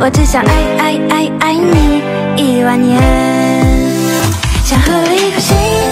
我只想爱爱爱爱你一万年，想和你呼吸。